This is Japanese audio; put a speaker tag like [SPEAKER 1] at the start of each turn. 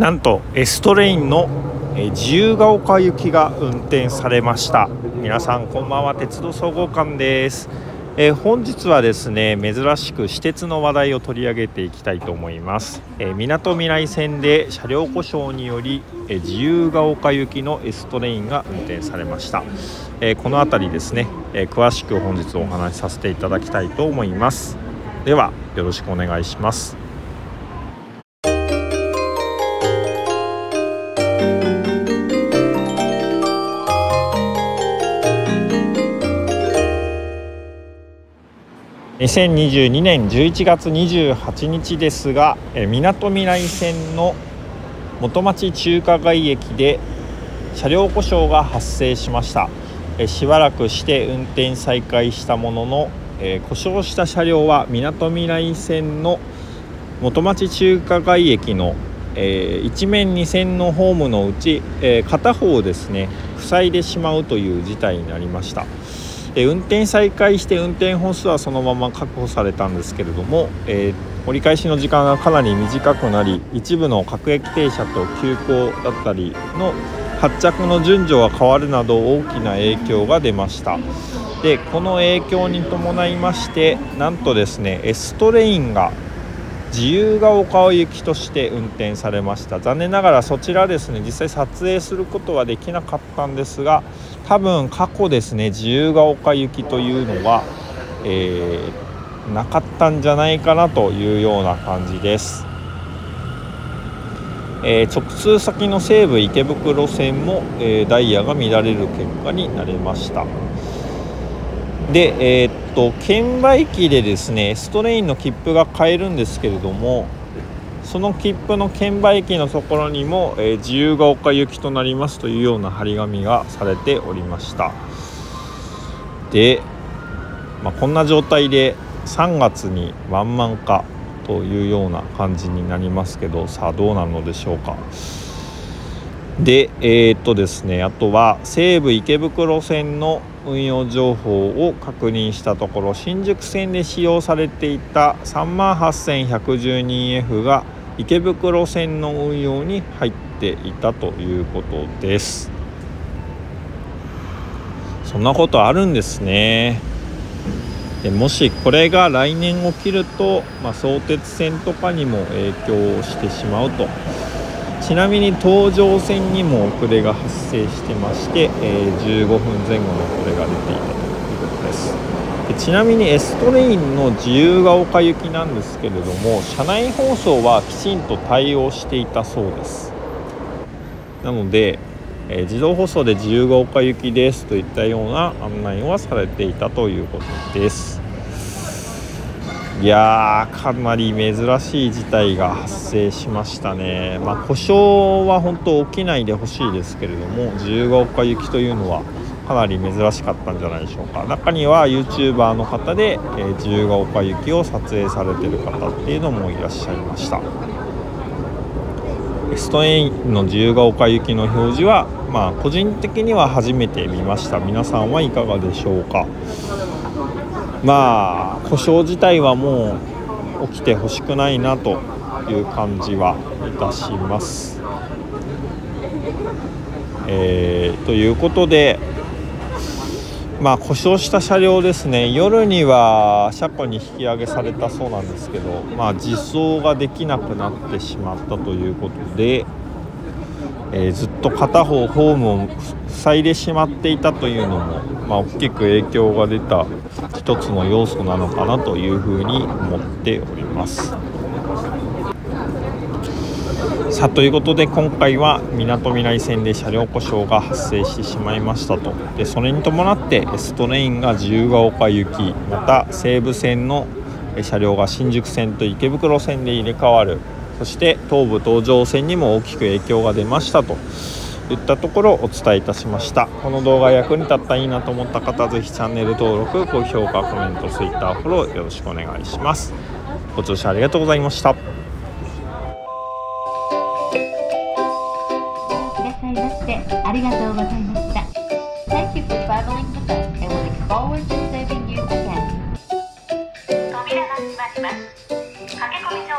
[SPEAKER 1] なんと S-TRAIN の自由が丘行きが運転されました。皆さんこんばんは鉄道総合館です。えー、本日はですね珍しく私鉄の話題を取り上げていきたいと思います。みなとみらい線で車両故障により、えー、自由が丘行きの S-TRAIN が運転されました、えー、この辺りですね、え詳しく本日お話しさせていただきたいと思います。ではよろしくお願いします。2022年11月28日ですがみなとみらい線の元町中華街駅で車両故障が発生しましたしばらくして運転再開したものの故障した車両はみなとみらい線の元町中華街駅の一面2線のホームのうち片方をですね塞いでしまうという事態になりました。で運転再開して運転本数はそのまま確保されたんですけれども、えー、折り返しの時間がかなり短くなり一部の各駅停車と急行だったりの発着の順序が変わるなど大きな影響が出ました。でこの影響に伴いましてなんとですねエストレインが自由が丘行きとして運転されました。残念ながらそちらですね実際撮影することはできなかったんですが多分過去ですね自由が丘行きというのは、えー、なかったんじゃないかなというような感じです、えー、直通先の西武池袋線も、えー、ダイヤが乱れる結果になりました。で、えー、っと券売機でですねストレインの切符が買えるんですけれどもその切符の券売機のところにも、えー、自由が丘行きとなりますというような張り紙がされておりました。で、まあ、こんな状態で3月にワンマン化というような感じになりますけどさあどうなのでしょうか。でえー、っとですねあとは西武池袋線の運用情報を確認したところ新宿線で使用されていた3万 8112F が池袋線の運用に入っていたということです。そんなことあるんですね。でもしこれが来年起きると、まあ、相鉄線とかにも影響してしまうと。ちなみに東上線にも遅れが発生してまして、えー、15分前後の遅れが出ていたということです。でちなみにエストレインの自由が丘行きなんですけれども車内放送はきちんと対応していたそうです。なので、えー、自動放送で自由が丘行きですといったような案内はされていたということです。いやーかなり珍しい事態が発生しましたね、まあ、故障は本当起きないでほしいですけれども自由が丘行きというのはかなり珍しかったんじゃないでしょうか。中には YouTuber の方で、えー、自由が丘行きを撮影されてる方っていうのもいらっしゃいました。エストエインの自由が丘行きの表示はまあ個人的には初めて見ました。皆さんはいかがでしょうか？まあ故障自体はもう起きてほしくないなという感じはいたします。えー、ということで、まあ、故障した車両ですね夜には車庫に引き上げされたそうなんですけど、まあ、自走ができなくなってしまったということで、えー、ずっと片方ホームを塞いでしまっていたというのも、まあ、大きく影響が出た一つの要素なのかなというふうに思っております。さあということで今回はみなとみらい線で車両故障が発生してしまいましたと。でそれに伴ってストレインが自由が丘行きまた西武線の車両が新宿線と池袋線で入れ替わる。そして東武東上線にも大きく影響が出ましたと。いったところをお伝えいたしました。この動画役に立ったらいいなと思った方是非チャンネル登録高評価コメント Twitter フォローよろしくお願いします。ご聴取ありがとうございました。い
[SPEAKER 2] らっしゃいましてありがとうございました。Thank you for traveling with us and we look forward to serving you again. 扉が閉まります。駆け込み